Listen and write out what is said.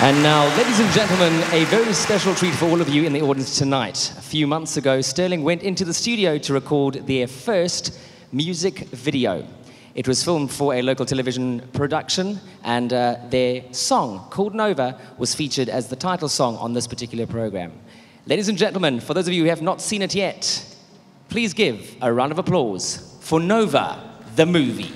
And now, ladies and gentlemen, a very special treat for all of you in the audience tonight. A few months ago, Sterling went into the studio to record their first music video. It was filmed for a local television production, and uh, their song, called Nova, was featured as the title song on this particular program. Ladies and gentlemen, for those of you who have not seen it yet, please give a round of applause for Nova, the movie.